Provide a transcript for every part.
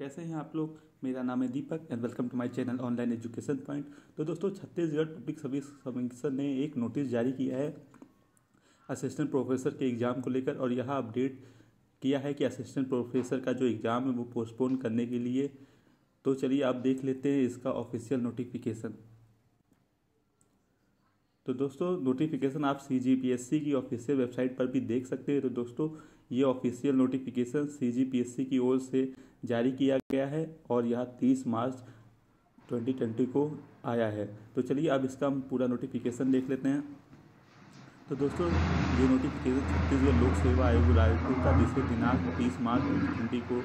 कैसे हैं आप लोग? मेरा नाम है Deepak and welcome to my channel online education point तो दोस्तों, छत्तीसगढ़ पब्लिक सर्विस कमीशन ने एक नोटिस जारी किया है असिस्टेंट प्रोफेसर के एग्ज़ाम को लेकर और यह अपडेट किया है कि असिस्टेंट प्रोफेसर का जो एग्ज़ाम है वो पोस्टपोन करने के लिए। तो चलिए आप देख लेते हैं इसका ऑफिशियल नोटिफिकेशन तो दोस्तों नोटिफिकेशन आप सी जी पी एस सी की ऑफिशियल वेबसाइट पर भी देख सकते हैं। तो दोस्तों ये official notification C G P S C की ओर से जारी किया गया है और यह तीस मार्च 2020 को आया है। तो चलिए अब इसका हम पूरा नोटिफिकेशन देख लेते हैं। तो दोस्तों, ये नोटिफिकेशन छत्तीसगढ़ लोक सेवा आयोग रायपुर का जिसे दिनांक तीस मार्च ट्वेंटी को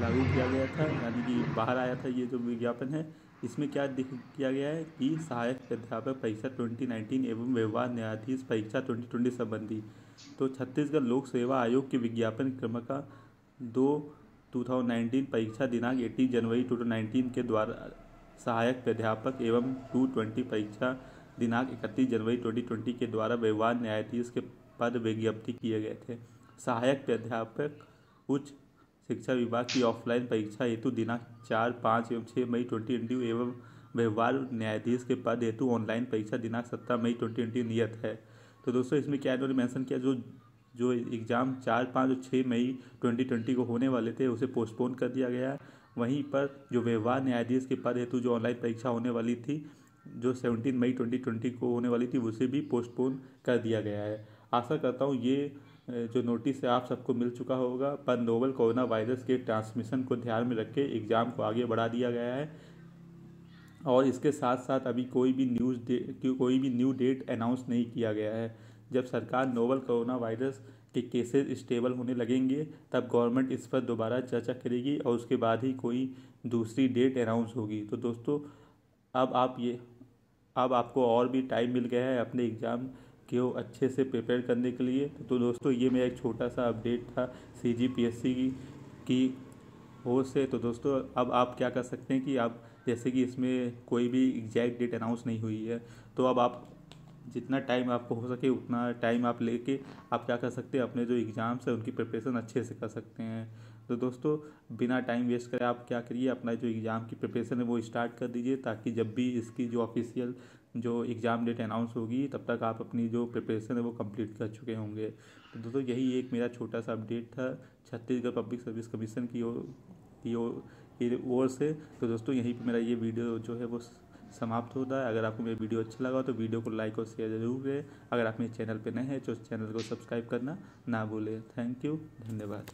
लागू किया गया था, यानी कि बाहर आया था, ये जो विज्ञापन है इसमें क्या किया गया है कि सहायक अध्यापक परीक्षा 2019 एवं व्यवहार न्यायाधीश परीक्षा 2020 संबंधी तो छत्तीसगढ़ लोक सेवा आयोग के विज्ञापन क्रम का दो 2019 परीक्षा दिनांक 18 जनवरी 2019 के द्वारा सहायक प्राध्यापक एवं 220 परीक्षा दिनांक 31 जनवरी 2020 के द्वारा व्यवहार न्यायाधीश के पद विज्ञप्ति किए गए थे। सहायक प्राध्यापक उच्च शिक्षा विभाग की ऑफलाइन परीक्षा हेतु दिनांक चार, पाँच एवं छः मई ट्वेंटी ट्वेंटी एवं व्यवहार न्यायाधीश के पद हेतु ऑनलाइन परीक्षा दिनांक सत्रह मई ट्वेंटी ट्वेंटी नियत है। तो दोस्तों, इसमें क्या इन्होंने मैंसन किया, जो जो एग्ज़ाम चार, पाँच और छः मई ट्वेंटी ट्वेंटी को होने वाले थे, उसे पोस्टपोन कर दिया गया है। वहीं पर जो व्यवहार न्यायाधीश के पद हेतु जो ऑनलाइन परीक्षा होने वाली थी, जो सेवनटीन मई ट्वेंटी ट्वेंटी को होने वाली थी, उसे भी पोस्टपोन कर दिया गया है। आशा करता हूँ ये जो नोटिस है, आप सबको मिल चुका होगा। पर नोवल कोरोना वायरस के ट्रांसमिशन को ध्यान में रख के एग्ज़ाम को आगे बढ़ा दिया गया है। और इसके साथ साथ अभी कोई भी न्यूज़ कोई भी न्यू डेट अनाउंस नहीं किया गया है। जब सरकार नोवल कोरोना वायरस के केसेस स्टेबल होने लगेंगे, तब गवर्नमेंट इस पर दोबारा चर्चा करेगी और उसके बाद ही कोई दूसरी डेट अनाउंस होगी। तो दोस्तों, अब आप ये, अब आपको और भी टाइम मिल गया है अपने एग्ज़ाम को अच्छे से प्रिपेयर करने के लिए? तो दोस्तों, ये मेरा एक छोटा सा अपडेट था सी जी पी एस सी की ओर से। तो दोस्तों, अब आप क्या कर सकते हैं कि आप, जैसे कि इसमें कोई भी एग्जैक्ट डेट अनाउंस नहीं हुई है तो अब आप जितना टाइम आपको हो सके, उतना टाइम आप लेके आप क्या कर सकते हैं, अपने जो एग्ज़ाम्स हैं, उनकी प्रिपरेशन अच्छे से कर सकते हैं। तो दोस्तों, बिना टाइम वेस्ट करें आप क्या करिए, अपना जो एग्ज़ाम की प्रिपरेशन है, वो स्टार्ट कर दीजिए, ताकि जब भी इसकी जो ऑफिशियल जो एग्ज़ाम डेट अनाउंस होगी, तब तक आप अपनी जो प्रिपरेशन है, वो कंप्लीट कर चुके होंगे। तो दोस्तों, यही एक मेरा छोटा सा अपडेट था, छत्तीसगढ़ पब्लिक सर्विस कमीशन की ओर की ओर से। तो दोस्तों, यहीं पर मेरा ये वीडियो जो है, वो समाप्त होता है। अगर आपको मेरा वीडियो अच्छा लगा तो वीडियो को लाइक और शेयर ज़रूर करें। अगर आप मेरे चैनल पर नए हैं तो चैनल को सब्सक्राइब करना ना भूलें। Thank you. धन्यवाद।